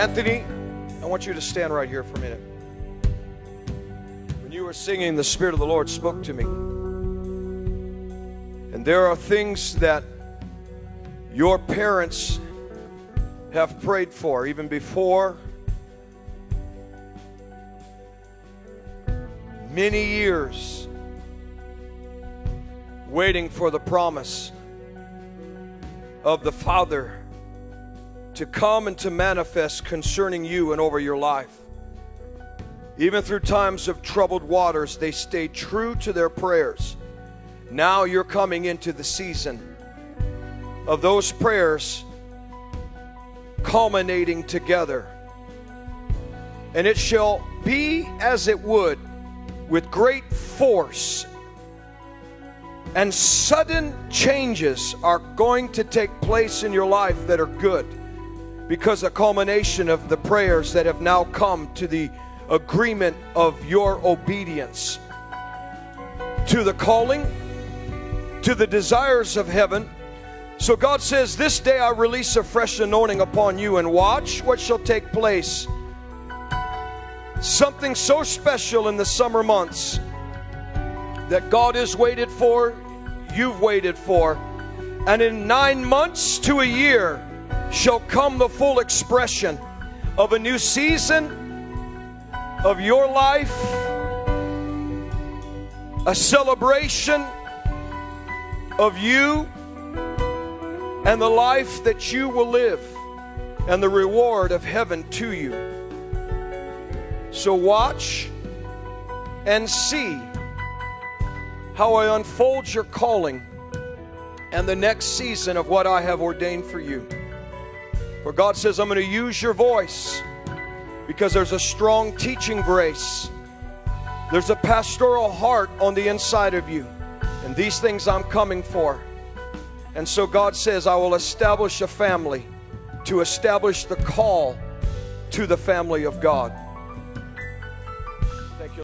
Anthony, I want you to stand right here for a minute. When you were singing, the Spirit of the Lord spoke to me. And there are things that your parents have prayed for even before many years waiting for the promise of the Father to come and to manifest concerning you and over your life. Even through times of troubled waters, they stayed true to their prayers. Now you're coming into the season of those prayers culminating together. And it shall be as it would with great force. And sudden changes are going to take place in your life that are good because a culmination of the prayers that have now come to the agreement of your obedience. To the calling, to the desires of heaven. So God says, This day I release a fresh anointing upon you, and watch what shall take place. Something so special in the summer months that God has waited for, you've waited for, and in nine months to a year shall come the full expression of a new season of your life, a celebration of you and the life that you will live, and the reward of heaven to you. So watch and see how I unfold your calling and the next season of what I have ordained for you. For God says, I'm going to use your voice because there's a strong teaching grace. There's a pastoral heart on the inside of you. And these things I'm coming for. And so God says, I will establish a family to establish the call to the family of God.